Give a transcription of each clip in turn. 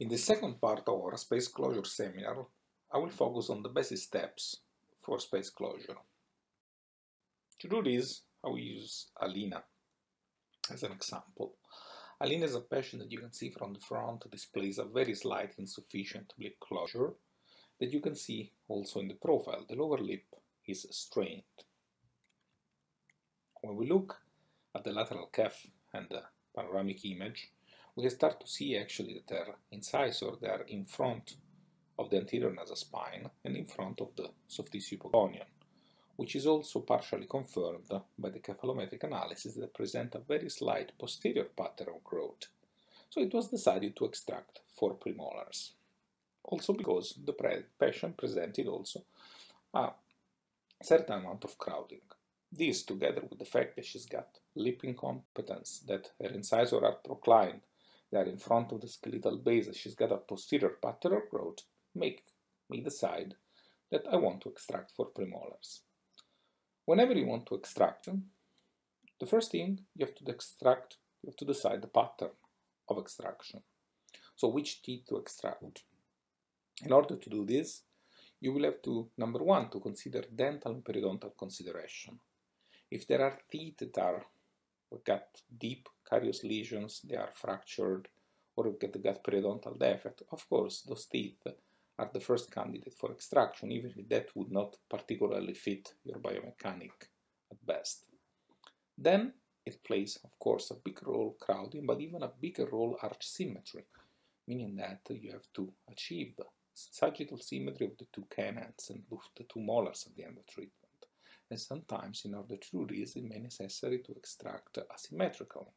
In the second part of our space closure seminar, I will focus on the basic steps for space closure. To do this, I will use Alina as an example. Alina is a patient that you can see from the front displays a very slight insufficient lip closure that you can see also in the profile. The lower lip is strained. When we look at the lateral ceph and the panoramic image, we start to see actually that their incisor, they are in front of the anterior nasal spine and in front of the soft tissue pogonion, which is also partially confirmed by the cephalometric analysis that present a very slight posterior pattern of growth. So it was decided to extract four premolars. Also because the patient presented also a certain amount of crowding. This, together with the fact that she's got lip incompetence, that her incisors are proclined that in front of the skeletal base she's got a posterior of growth make me decide that I want to extract four premolars. Whenever you want to extract the first thing you have to extract, you have to decide the pattern of extraction. So which teeth to extract. In order to do this, you will have to, number one, to consider dental and periodontal consideration. If there are teeth that are got deep carious lesions, they are fractured, or you get gut periodontal defect, of course, those teeth are the first candidate for extraction, even if that would not particularly fit your biomechanic at best. Then it plays, of course, a big role crowding, but even a bigger role arch symmetry, meaning that you have to achieve sagittal symmetry of the two canines and the two molars at the end of treatment and sometimes in order to do this it may be necessary to extract asymmetrically.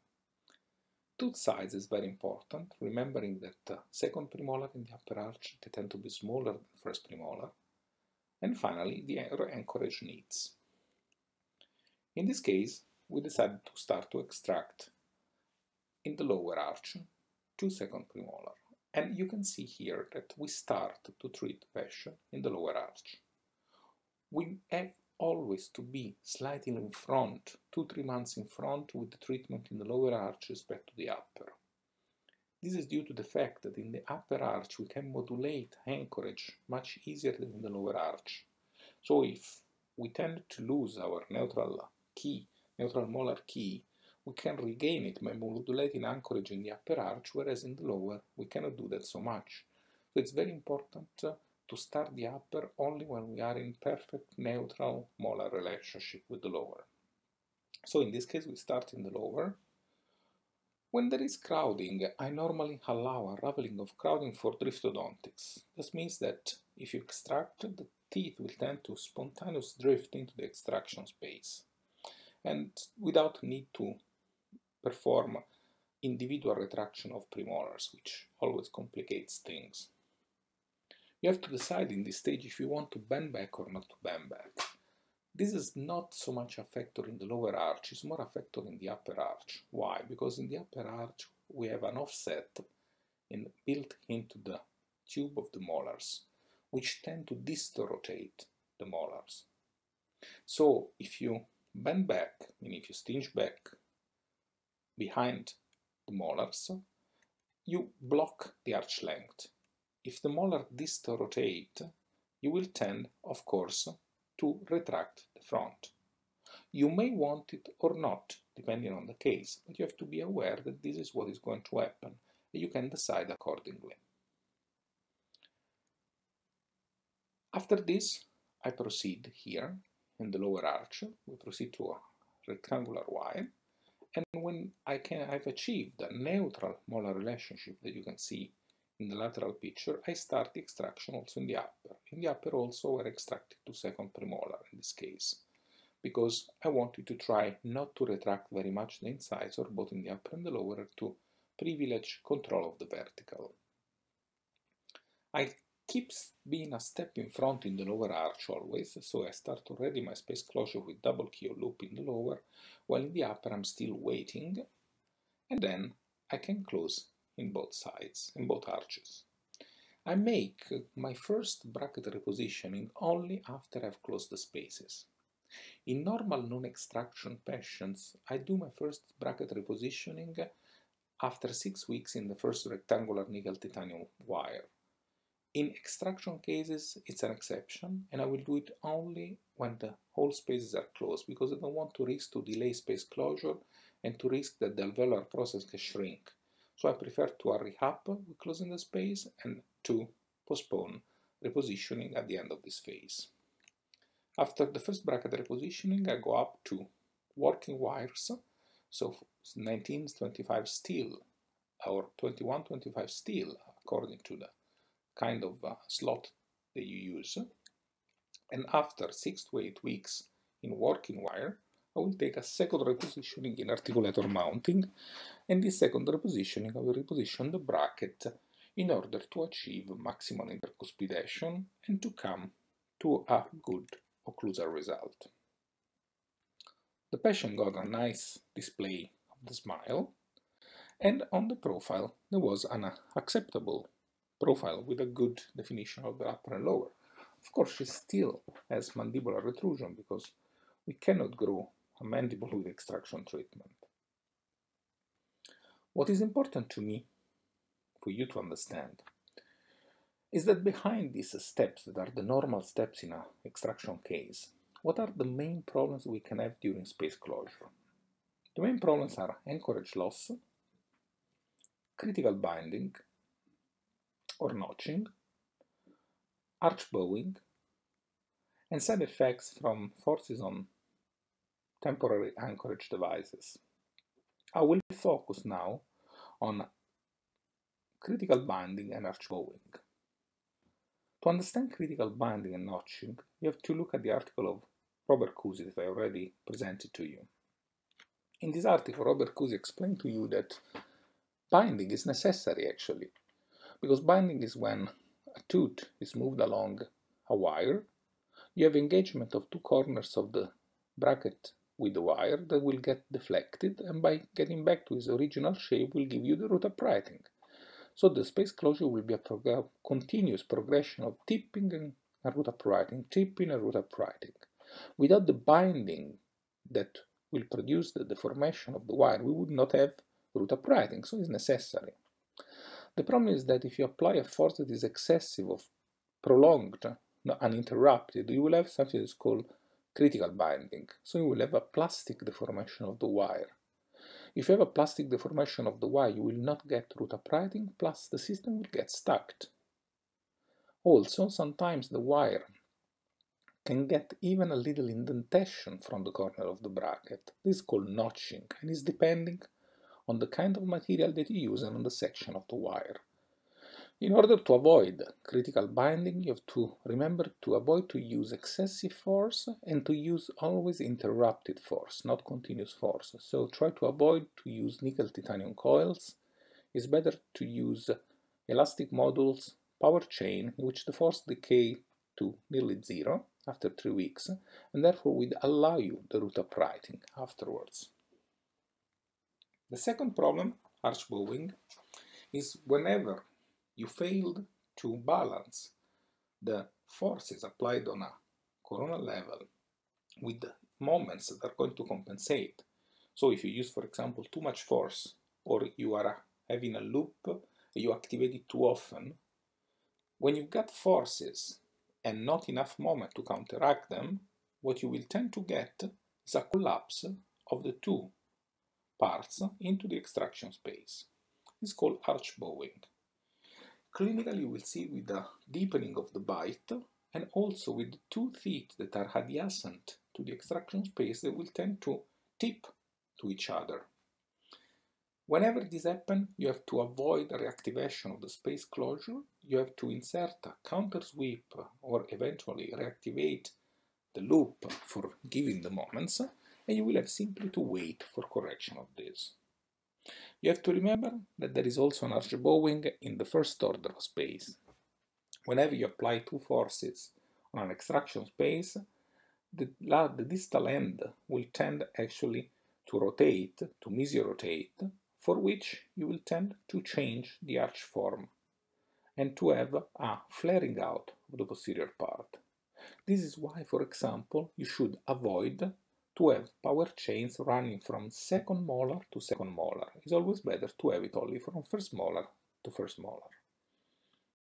Tooth size is very important, remembering that uh, second premolar in the upper arch they tend to be smaller than first premolar. And finally, the anchorage needs. In this case, we decided to start to extract in the lower arch two second premolar. And you can see here that we start to treat patient in the lower arch. We have always to be slightly in front, two, three months in front with the treatment in the lower arch respect to the upper. This is due to the fact that in the upper arch we can modulate anchorage much easier than in the lower arch. So if we tend to lose our neutral key, neutral molar key, we can regain it by modulating anchorage in the upper arch, whereas in the lower we cannot do that so much. So it's very important to start the upper only when we are in perfect neutral molar relationship with the lower. So in this case we start in the lower. When there is crowding, I normally allow a raveling of crowding for driftodontics. This means that if you extract, the teeth will tend to spontaneously drift into the extraction space and without need to perform individual retraction of premolars, which always complicates things. You have to decide in this stage if you want to bend back or not to bend back. This is not so much a factor in the lower arch, it's more a factor in the upper arch. Why? Because in the upper arch we have an offset in, built into the tube of the molars, which tend to distal-rotate the molars. So if you bend back, meaning if you cinch back behind the molars, you block the arch length. If the molar distal rotate, you will tend, of course, to retract the front. You may want it or not, depending on the case, but you have to be aware that this is what is going to happen, and you can decide accordingly. After this, I proceed here in the lower arch, we proceed to a rectangular wide, and when I can, I've achieved a neutral molar relationship that you can see in the lateral picture, I start the extraction also in the upper. In the upper also we're extracted to second premolar in this case, because I wanted to try not to retract very much the incisor, both in the upper and the lower, to privilege control of the vertical. I keep being a step in front in the lower arch always, so I start already my space closure with double key loop in the lower, while in the upper I'm still waiting, and then I can close in both sides, in both arches. I make my first bracket repositioning only after I've closed the spaces. In normal non-extraction patients, I do my first bracket repositioning after 6 weeks in the first rectangular nickel titanium wire. In extraction cases, it's an exception, and I will do it only when the whole spaces are closed, because I don't want to risk to delay space closure and to risk that the alveolar process can shrink. So I prefer to hurry up with closing the space and to postpone repositioning at the end of this phase. After the first bracket repositioning, I go up to working wires, so 1925 steel or 2125 steel, according to the kind of uh, slot that you use. And after 6 to 8 weeks in working wire, I will take a second repositioning in articulator mounting, and this second repositioning I will reposition the bracket in order to achieve maximum intercuspidation and to come to a good occlusal result. The patient got a nice display of the smile, and on the profile there was an acceptable profile with a good definition of the upper and lower. Of course, she still has mandibular retrusion because we cannot grow a with extraction treatment. What is important to me, for you to understand, is that behind these steps that are the normal steps in an extraction case, what are the main problems we can have during space closure? The main problems are anchorage loss, critical binding, or notching, arch bowing, and side effects from forces on temporary anchorage devices. I will focus now on critical binding and arch bowing. To understand critical binding and notching, you have to look at the article of Robert Kusy that I already presented to you. In this article, Robert Kusy explained to you that binding is necessary actually because binding is when a tooth is moved along a wire, you have engagement of two corners of the bracket with the wire that will get deflected and by getting back to its original shape will give you the root uprighting. So the space closure will be a prog continuous progression of tipping and root uprighting, tipping and root uprighting. Without the binding that will produce the deformation of the wire, we would not have root uprighting, so it's necessary. The problem is that if you apply a force that is excessive or prolonged, uninterrupted, you will have something that's called critical binding. So you will have a plastic deformation of the wire. If you have a plastic deformation of the wire, you will not get root uprighting, plus the system will get stuck. Also, sometimes the wire can get even a little indentation from the corner of the bracket. This is called notching and is depending on the kind of material that you use and on the section of the wire. In order to avoid critical binding, you have to remember to avoid to use excessive force and to use always interrupted force, not continuous force. So try to avoid to use nickel titanium coils. It's better to use elastic modules, power chain, in which the force decay to nearly zero after three weeks, and therefore will allow you the root uprighting afterwards. The second problem, arch bowing, is whenever you failed to balance the forces applied on a coronal level with the moments that are going to compensate. So if you use, for example, too much force or you are having a loop, you activate it too often, when you've got forces and not enough moment to counteract them, what you will tend to get is a collapse of the two parts into the extraction space. It's called arch bowing. Clinically, you will see with the deepening of the bite and also with the two teeth that are adjacent to the extraction space, they will tend to tip to each other. Whenever this happens, you have to avoid reactivation of the space closure, you have to insert a counter sweep or eventually reactivate the loop for giving the moments, and you will have simply to wait for correction of this. You have to remember that there is also an arch bowing in the first order of space. Whenever you apply two forces on an extraction space, the, the distal end will tend actually to rotate, to mesorotate, for which you will tend to change the arch form and to have a flaring out of the posterior part. This is why, for example, you should avoid to have power chains running from second molar to second molar. It's always better to have it only from first molar to first molar.